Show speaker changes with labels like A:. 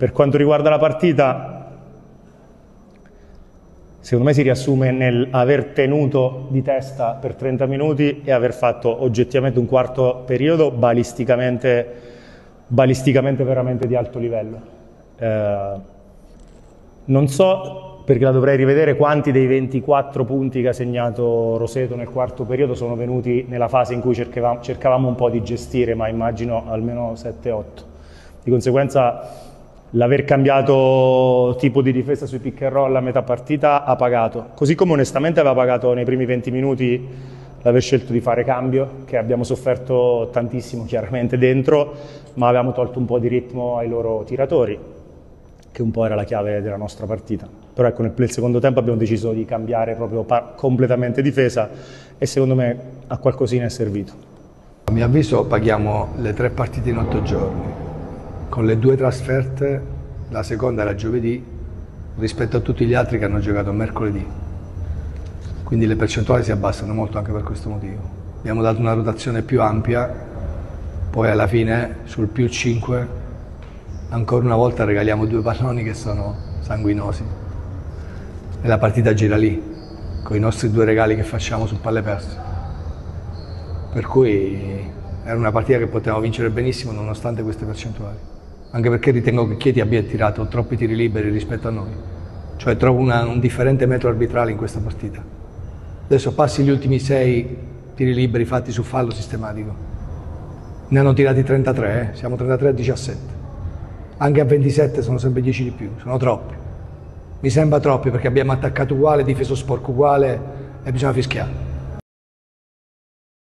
A: Per quanto riguarda la partita, secondo me si riassume nel aver tenuto di testa per 30 minuti e aver fatto oggettivamente un quarto periodo balisticamente, balisticamente veramente di alto livello. Eh, non so perché la dovrei rivedere quanti dei 24 punti che ha segnato Roseto nel quarto periodo sono venuti nella fase in cui cercavamo, cercavamo un po' di gestire, ma immagino almeno 7-8. Di conseguenza l'aver cambiato tipo di difesa sui pick and roll a metà partita ha pagato, così come onestamente aveva pagato nei primi 20 minuti l'aver scelto di fare cambio, che abbiamo sofferto tantissimo chiaramente dentro, ma avevamo tolto un po' di ritmo ai loro tiratori che un po' era la chiave della nostra partita. Però ecco, nel secondo tempo abbiamo deciso di cambiare proprio completamente difesa e secondo me a qualcosina è servito.
B: A mio avviso paghiamo le tre partite in otto giorni, con le due trasferte, la seconda era giovedì, rispetto a tutti gli altri che hanno giocato mercoledì. Quindi le percentuali si abbassano molto anche per questo motivo. Abbiamo dato una rotazione più ampia, poi alla fine sul più 5 ancora una volta regaliamo due palloni che sono sanguinosi. E la partita gira lì, con i nostri due regali che facciamo su palle perse. Per cui era una partita che potevamo vincere benissimo nonostante queste percentuali. Anche perché ritengo che Chieti abbia tirato troppi tiri liberi rispetto a noi. Cioè trovo una, un differente metro arbitrale in questa partita. Adesso passi gli ultimi sei tiri liberi fatti su fallo sistematico. Ne hanno tirati 33, eh? siamo 33 a 17 anche a 27 sono sempre 10 di più, sono troppi. Mi sembra troppi perché abbiamo attaccato uguale, difeso sporco uguale e bisogna fischiare.